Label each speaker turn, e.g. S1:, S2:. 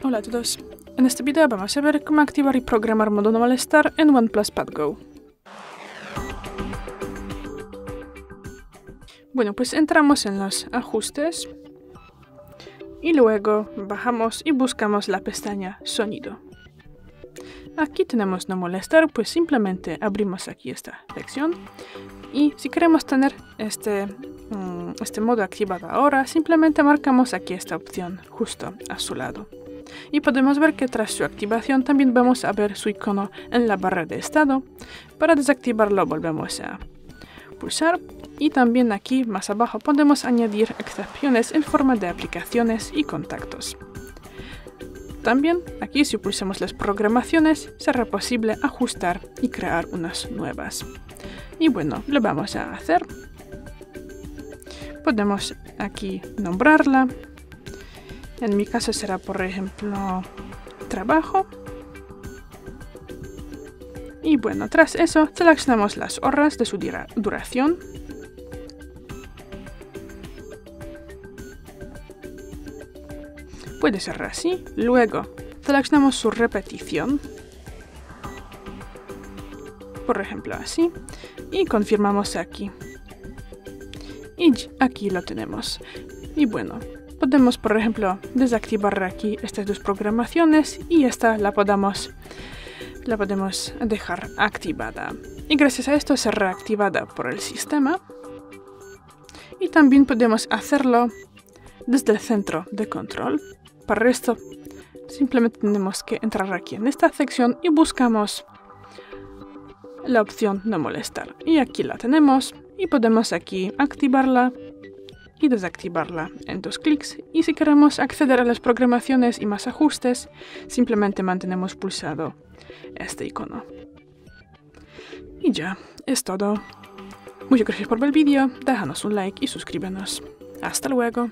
S1: Hola a todos. En este video vamos a ver cómo activar y programar modo no molestar en OnePlus Pad Go. Bueno, pues entramos en los ajustes y luego bajamos y buscamos la pestaña sonido. Aquí tenemos no molestar, pues simplemente abrimos aquí esta sección y si queremos tener este, mm, este modo activado ahora, simplemente marcamos aquí esta opción justo a su lado y podemos ver que tras su activación también vamos a ver su icono en la barra de estado. Para desactivarlo volvemos a pulsar y también aquí más abajo podemos añadir excepciones en forma de aplicaciones y contactos. También aquí si pulsamos las programaciones será posible ajustar y crear unas nuevas. Y bueno, lo vamos a hacer. Podemos aquí nombrarla, en mi caso será, por ejemplo, trabajo. Y bueno, tras eso seleccionamos las horas de su duración. Puede ser así. Luego seleccionamos su repetición. Por ejemplo, así. Y confirmamos aquí. Y aquí lo tenemos. Y bueno, podemos, por ejemplo, desactivar aquí estas dos programaciones y esta la podemos, la podemos dejar activada. Y gracias a esto será reactivada por el sistema. Y también podemos hacerlo desde el centro de control. Para esto simplemente tenemos que entrar aquí en esta sección y buscamos la opción no molestar. Y aquí la tenemos y podemos aquí activarla y desactivarla en dos clics. Y si queremos acceder a las programaciones y más ajustes, simplemente mantenemos pulsado este icono. Y ya, es todo. Muchas gracias por ver el vídeo, déjanos un like y suscríbenos. Hasta luego.